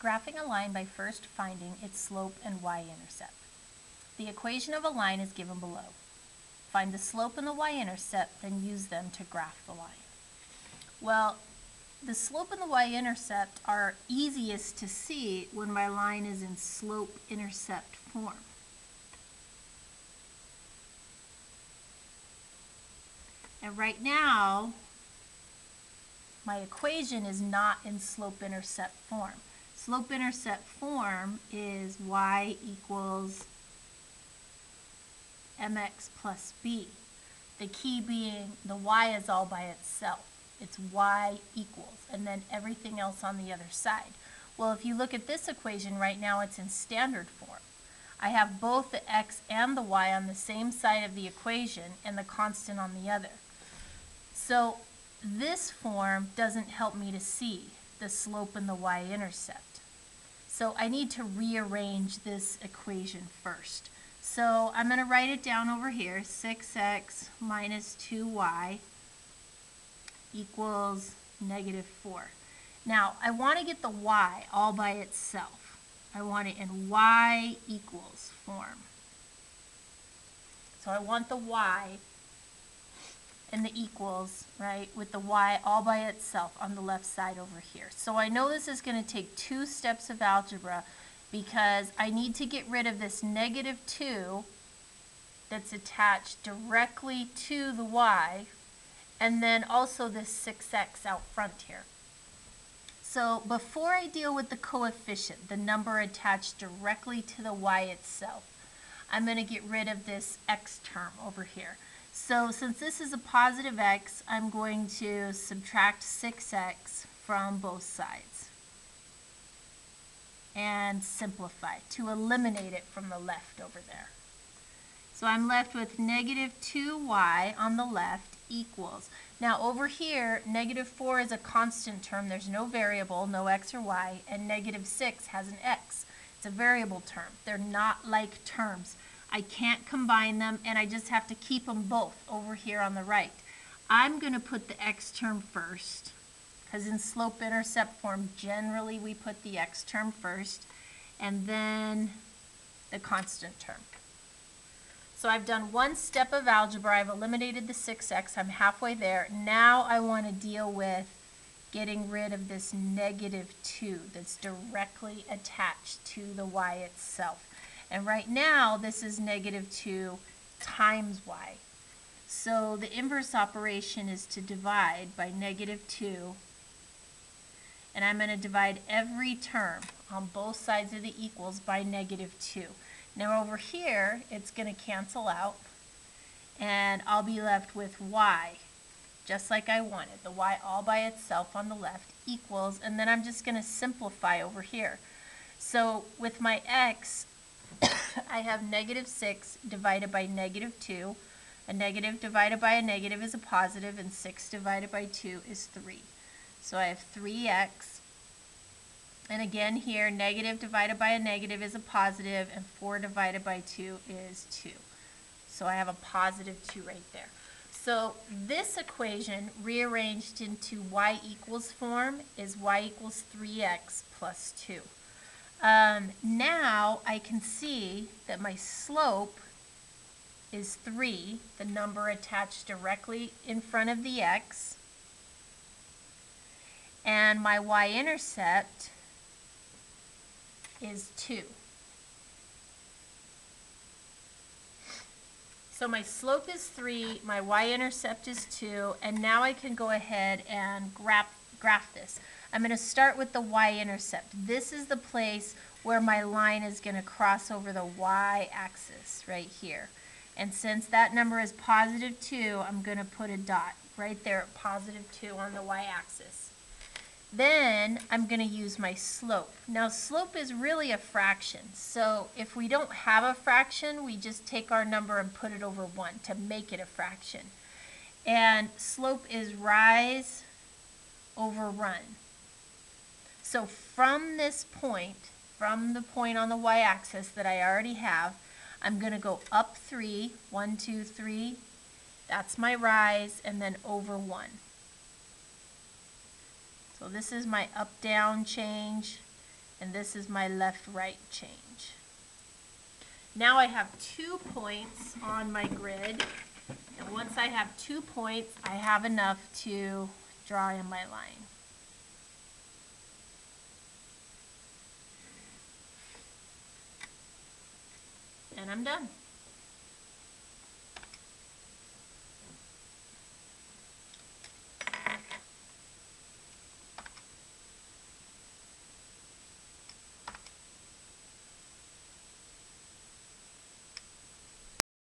Graphing a line by first finding its slope and y-intercept. The equation of a line is given below. Find the slope and the y-intercept, then use them to graph the line. Well, the slope and the y-intercept are easiest to see when my line is in slope-intercept form. And right now, my equation is not in slope-intercept form. Slope-intercept form is y equals mx plus b. The key being the y is all by itself. It's y equals, and then everything else on the other side. Well, if you look at this equation right now, it's in standard form. I have both the x and the y on the same side of the equation and the constant on the other. So this form doesn't help me to see the slope and the y-intercept. So I need to rearrange this equation first. So I'm going to write it down over here, 6x minus 2y equals negative 4. Now, I want to get the y all by itself. I want it in y equals form. So I want the y and the equals, right, with the y all by itself on the left side over here. So I know this is going to take two steps of algebra because I need to get rid of this negative 2 that's attached directly to the y and then also this 6x out front here. So before I deal with the coefficient, the number attached directly to the y itself, I'm going to get rid of this x term over here. So since this is a positive x, I'm going to subtract 6x from both sides and simplify to eliminate it from the left over there. So I'm left with negative 2y on the left equals. Now over here, negative 4 is a constant term. There's no variable, no x or y, and negative 6 has an x. It's a variable term. They're not like terms. I can't combine them, and I just have to keep them both over here on the right. I'm going to put the x term first, because in slope-intercept form, generally we put the x term first, and then the constant term. So I've done one step of algebra. I've eliminated the 6x. I'm halfway there. Now I want to deal with getting rid of this negative 2 that's directly attached to the y itself. And right now, this is negative 2 times y. So the inverse operation is to divide by negative 2. And I'm going to divide every term on both sides of the equals by negative 2. Now over here, it's going to cancel out, and I'll be left with y, just like I wanted. The y all by itself on the left equals, and then I'm just going to simplify over here. So with my x, I have negative 6 divided by negative 2. A negative divided by a negative is a positive, and 6 divided by 2 is 3. So I have 3x and again here, negative divided by a negative is a positive, and 4 divided by 2 is 2. So I have a positive 2 right there. So this equation, rearranged into y equals form, is y equals 3x plus 2. Um, now I can see that my slope is 3, the number attached directly in front of the x, and my y-intercept is 2. So my slope is 3, my y-intercept is 2, and now I can go ahead and graph, graph this. I'm going to start with the y-intercept. This is the place where my line is going to cross over the y-axis right here. And since that number is positive 2, I'm going to put a dot right there at positive 2 on the y-axis. Then I'm going to use my slope. Now slope is really a fraction. So if we don't have a fraction, we just take our number and put it over 1 to make it a fraction. And slope is rise over run. So from this point, from the point on the y-axis that I already have, I'm going to go up 3, 1, 2, 3. That's my rise, and then over 1. So this is my up-down change. and this is my left-right change. Now I have two points on my grid, and once I have two points, I have enough to draw in my line. And I'm done.